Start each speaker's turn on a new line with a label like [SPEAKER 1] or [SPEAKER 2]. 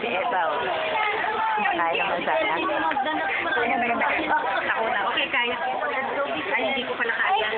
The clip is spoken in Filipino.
[SPEAKER 1] Si Eva. Kaya naman sana.
[SPEAKER 2] Ako na. Okay, kaya. Ay, hindi ko pala kaya.